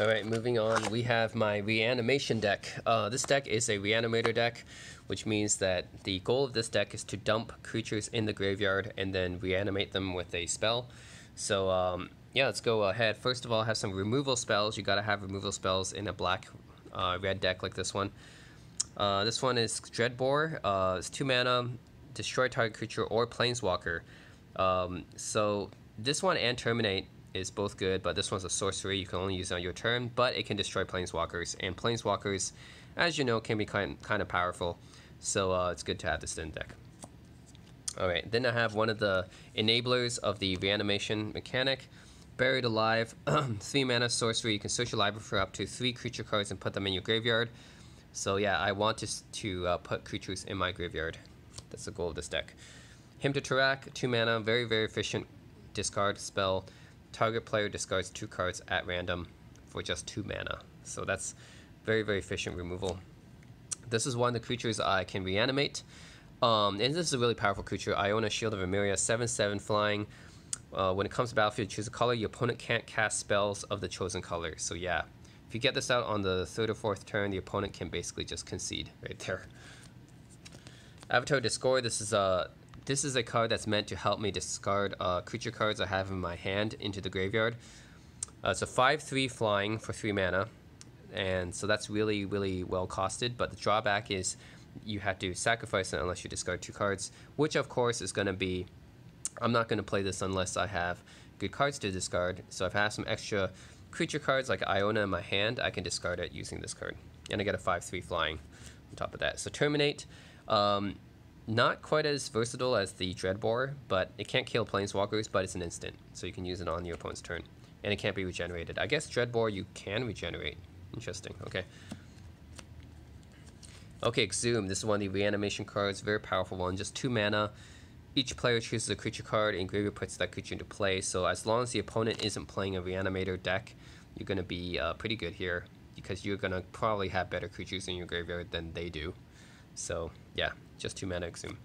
All right, moving on, we have my reanimation deck. Uh, this deck is a reanimator deck, which means that the goal of this deck is to dump creatures in the graveyard and then reanimate them with a spell. So um, yeah, let's go ahead. First of all, have some removal spells. You gotta have removal spells in a black uh, red deck like this one. Uh, this one is Dreadbore. Uh, it's two mana, destroy target creature or planeswalker. Um, so this one and Terminate is both good, but this one's a sorcery. You can only use it on your turn, but it can destroy planeswalkers. And planeswalkers, as you know, can be kind, kind of powerful. So uh, it's good to have this in deck. Alright, then I have one of the enablers of the reanimation mechanic. Buried Alive, 3 mana sorcery. You can search your library for up to 3 creature cards and put them in your graveyard. So yeah, I want to, to uh, put creatures in my graveyard. That's the goal of this deck. Hymn to Tourach, 2 mana, very, very efficient discard spell. Target player discards 2 cards at random for just 2 mana. So that's very, very efficient removal. This is one of the creatures I can reanimate. Um, and this is a really powerful creature. Iona Shield of Emeria, 7-7 flying. Uh, when it comes to battlefield, choose a color. Your opponent can't cast spells of the chosen color. So yeah, if you get this out on the third or fourth turn, the opponent can basically just concede right there. Avatar Discord. This is a this is a card that's meant to help me discard uh, creature cards I have in my hand into the graveyard. Uh, a 5-3 flying for 3 mana, and so that's really, really well costed, but the drawback is you have to sacrifice it unless you discard two cards, which of course is going to be... I'm not going to play this unless I have good cards to discard, so if I have some extra creature cards like Iona in my hand, I can discard it using this card. And I get a 5-3 flying on top of that. So Terminate, um, not quite as versatile as the Dreadbore, but it can't kill Planeswalkers, but it's an instant, so you can use it on your opponent's turn. And it can't be regenerated. I guess Dreadbore you can regenerate. Interesting, okay. Okay, Exhume. This is one of the reanimation cards, very powerful one, just two mana. Each player chooses a creature card and graveyard puts that creature into play. So as long as the opponent isn't playing a reanimator deck, you're going to be uh, pretty good here because you're going to probably have better creatures in your graveyard than they do. So yeah, just two mana Exhume.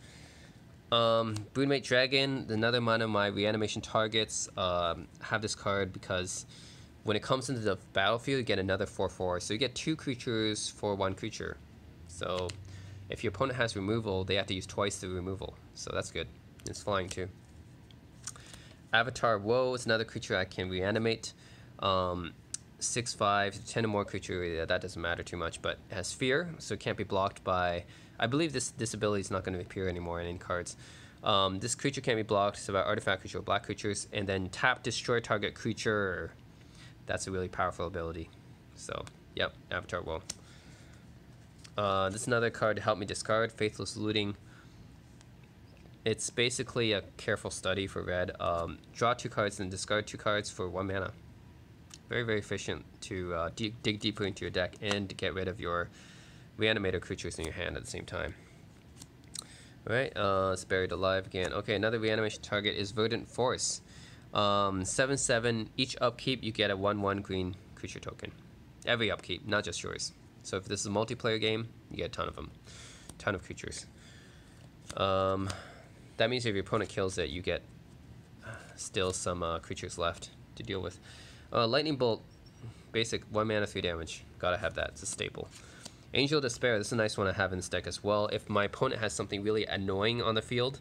Um, Broodmate Dragon, another one of my reanimation targets, um, have this card because when it comes into the battlefield, you get another 4-4. So you get two creatures for one creature. So if your opponent has removal, they have to use twice the removal. So that's good. It's flying too. Avatar Woe is another creature I can reanimate. Um, 6 5, 10 or more creature, yeah, that doesn't matter too much, but has fear, so it can't be blocked by. I believe this, this ability is not going to appear anymore in cards. Um, this creature can't be blocked, so about artifact creature or black creatures, and then tap destroy target creature. That's a really powerful ability. So, yep, Avatar Woe. Uh, this is another card to help me discard, Faithless Looting. It's basically a careful study for red. Um, draw two cards and discard two cards for one mana very, very efficient to uh, dig deeper into your deck and to get rid of your reanimator creatures in your hand at the same time. Alright, uh, it's buried alive again. Okay, another reanimation target is Verdant Force. 7-7, um, each upkeep you get a 1-1 green creature token. Every upkeep, not just yours. So if this is a multiplayer game, you get a ton of them. ton of creatures. Um, that means if your opponent kills it, you get still some uh, creatures left to deal with. Uh, Lightning Bolt, basic, 1 mana, 3 damage. Gotta have that, it's a staple. Angel Despair, this is a nice one to have in this deck as well. If my opponent has something really annoying on the field,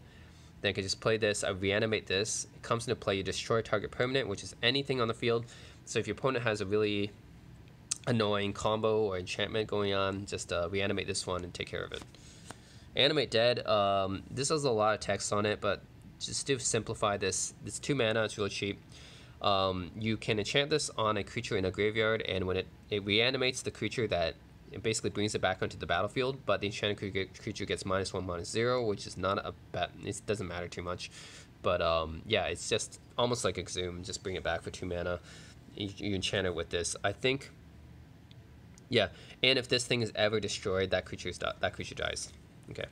then I can just play this, I reanimate this. It comes into play, you destroy target permanent, which is anything on the field. So if your opponent has a really annoying combo or enchantment going on, just uh, reanimate this one and take care of it. Animate Dead, um, this has a lot of text on it, but just to simplify this, it's 2 mana, it's really cheap. Um, you can enchant this on a creature in a graveyard, and when it, it reanimates the creature, that it basically brings it back onto the battlefield. But the enchanted creature gets minus one, minus zero, which is not a bet. It doesn't matter too much. But um, yeah, it's just almost like Exhume. Just bring it back for two mana. You, you enchant it with this. I think. Yeah, and if this thing is ever destroyed, that creature's that creature dies. Okay.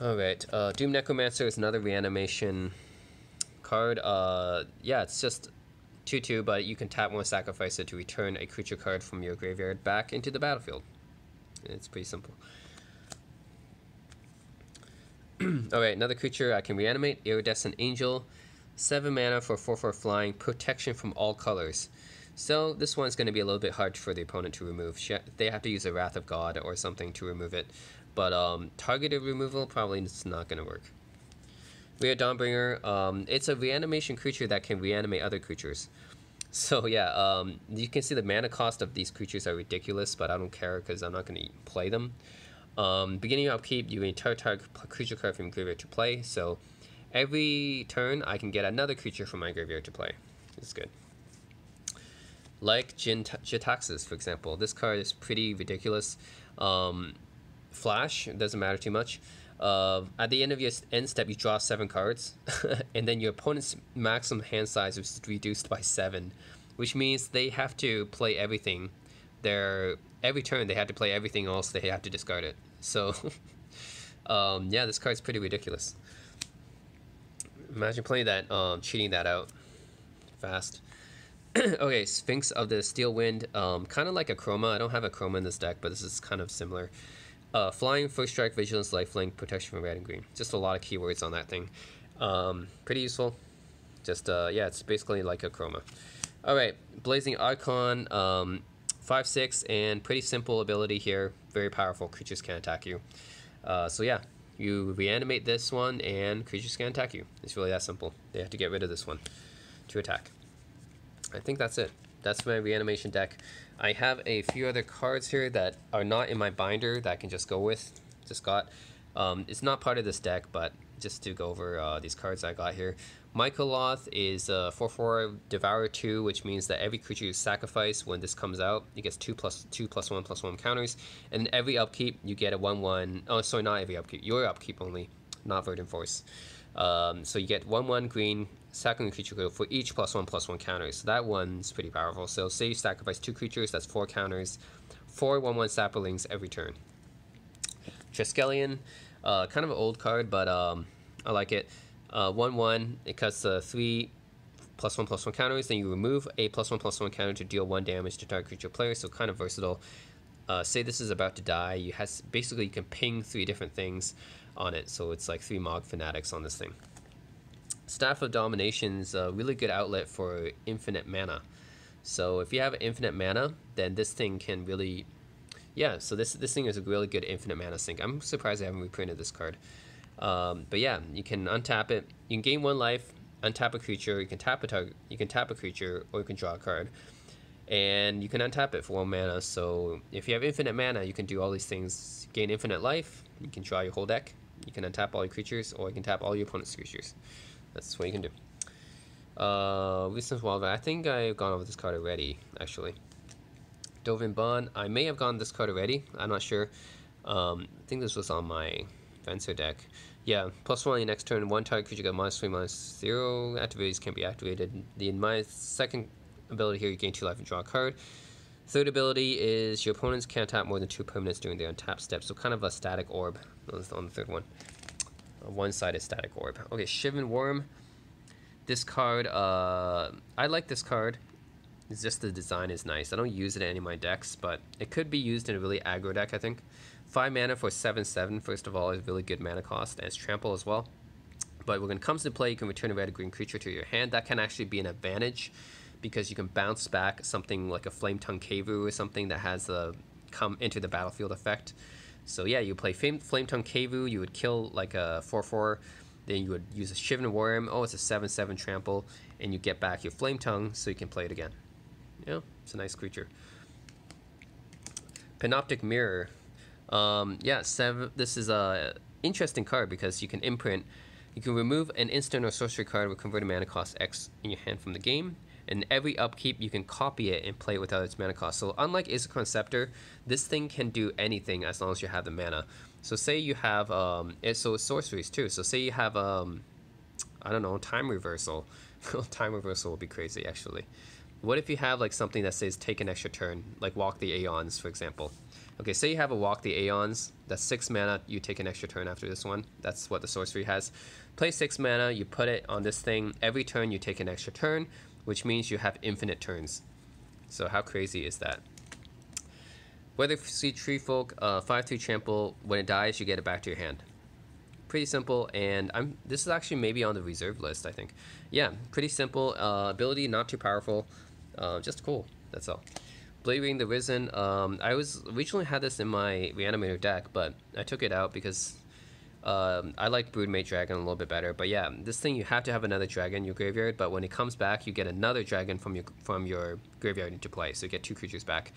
All right. Uh, Doomed Necromancer is another reanimation card. Uh, yeah, it's just 2 2, but you can tap one, sacrifice it to return a creature card from your graveyard back into the battlefield. It's pretty simple. Alright, another creature I can reanimate Iridescent Angel. 7 mana for 4 4 flying, protection from all colors. So this one's going to be a little bit hard for the opponent to remove. They have to use a Wrath of God or something to remove it. But um, targeted removal probably is not going to work. We have Dawnbringer. Um, it's a reanimation creature that can reanimate other creatures. So yeah, um, you can see the mana cost of these creatures are ridiculous, but I don't care because I'm not going to play them. Um, beginning upkeep, you entire target creature card from graveyard to play. So every turn, I can get another creature from my graveyard to play. It's good. Like Jin Gitaxias, for example. This card is pretty ridiculous. Um, flash, doesn't matter too much. Uh, at the end of your end step, you draw seven cards, and then your opponent's maximum hand size is reduced by seven, which means they have to play everything. Their every turn they have to play everything else. They have to discard it. So, um, yeah, this card's pretty ridiculous. Imagine playing that, um, cheating that out fast. okay, Sphinx of the Steel Wind, um, kind of like Akroma. I don't have Akroma in this deck, but this is kind of similar. Uh, flying, First Strike, Vigilance, Lifelink, Protection from Red and Green. Just a lot of keywords on that thing. Um, pretty useful. Just, uh, yeah, it's basically like Akroma. Alright, Blazing Archon, um, 5-6, and pretty simple ability here. Very powerful. Creatures can attack you. Uh, so yeah, you reanimate this one, and creatures can attack you. It's really that simple. They have to get rid of this one to attack. I think that's it. That's my reanimation deck. I have a few other cards here that are not in my binder that I can just go with. Just got. Um, it's not part of this deck, but just to go over uh, these cards I got here. Mycoloth is a 4-4 Devourer 2, which means that every creature you sacrifice when this comes out, it gets 2 plus 2 plus 1 plus 1 counters. And every upkeep, you get a 1-1. Oh, sorry, not every upkeep. Your upkeep only, not Verdant Force. Um, so you get 1-1 green, second creature for each plus 1 plus 1 counters. So that one's pretty powerful. So say you sacrifice 2 creatures, that's 4 counters. 4 1-1 saplings every turn. Triskelion, uh, kind of an old card, but um, I like it. 1-1, uh, it cuts uh, 3 plus 1 plus 1 counters, then you remove a plus 1 plus 1 counter to deal 1 damage to target creature player, so kind of versatile. Uh, say this is about to die, you has basically you can ping three different things on it, so it's like three Mog Fanatics on this thing. Staff of Domination is a really good outlet for infinite mana. So if you have infinite mana, then this thing can really, yeah. So this this thing is a really good infinite mana sink. I'm surprised I haven't reprinted this card. Um, but yeah, you can untap it. You can gain one life, untap a creature. You can tap a target. You can tap a creature, or you can draw a card, and you can untap it for one mana. So if you have infinite mana, you can do all these things. Gain infinite life. You can draw your whole deck. You can untap all your creatures, or you can tap all your opponent's creatures. That's what you can do. Uh, Wildlife. I think I've gone over this card already, actually. Dovin Baan. I may have gone this card already. I'm not sure. Um, I think this was on my Fencer deck. Yeah, plus one on your next turn. One target creature got minus three, minus zero. Activities can be activated. The in my second ability here, you gain two life and draw a card. Third ability is your opponents can't tap more than two permanents during their untap step. So kind of a static orb on the third one one-sided static orb. Okay, Shivan Wurm. This card, uh, I like this card. It's just the design is nice. I don't use it in any of my decks, but it could be used in a really aggro deck, I think. 5 mana for 7-7, first of all, is really good mana cost, and it's trample as well. But when it comes to play, you can return a red or green creature to your hand. That can actually be an advantage, because you can bounce back something like a Flametongue Kavu or something that has a come into the battlefield effect. So yeah, you play Flame, Flametongue Kavu, you would kill like a 4-4, then you would use a Shivan Wurm, oh it's a 7-7 trample, and you get back your Flametongue so you can play it again. Yeah, it's a nice creature. Panoptic Mirror. Um, yeah, seven, this is a interesting card because you can imprint, you can remove an instant or sorcery card with converted mana cost X in your hand from the game, and every upkeep you can copy it and play it without its mana cost. So unlike Isochron Scepter, this thing can do anything as long as you have the mana. So say you have, um, it, so sorceries too. So say you have, um, I don't know, time reversal. time reversal will be crazy actually. What if you have like something that says take an extra turn, like walk the Aeons, for example. Okay, say you have a walk the Aeons, that's six mana, you take an extra turn after this one. That's what the sorcery has. Play six mana, you put it on this thing, every turn you take an extra turn, which means you have infinite turns. So how crazy is that? Weatherseed Treefolk, uh, 5-3 trample, when it dies, you get it back to your hand. Pretty simple, and I'm. this is actually maybe on the reserve list, I think. Yeah, pretty simple. Uh, ability, not too powerful. Uh, just cool. That's all. Blade the Risen. Um, I was originally had this in my Reanimator deck, but I took it out because um, I like Broodmate Dragon a little bit better. But yeah, this thing you have to have another dragon in your graveyard. But when it comes back, you get another dragon from your from your graveyard into play, so you get two creatures back.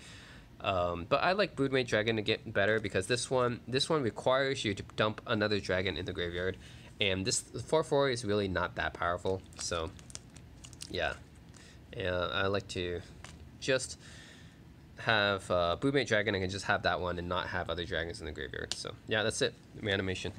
Um, but I like Broodmate Dragon to get better because this one this one requires you to dump another dragon in the graveyard, and this four four is really not that powerful. So, yeah, and I like to just have uh, Broodmate Dragon. I can just have that one and not have other dragons in the graveyard. So yeah, that's it. Reanimation.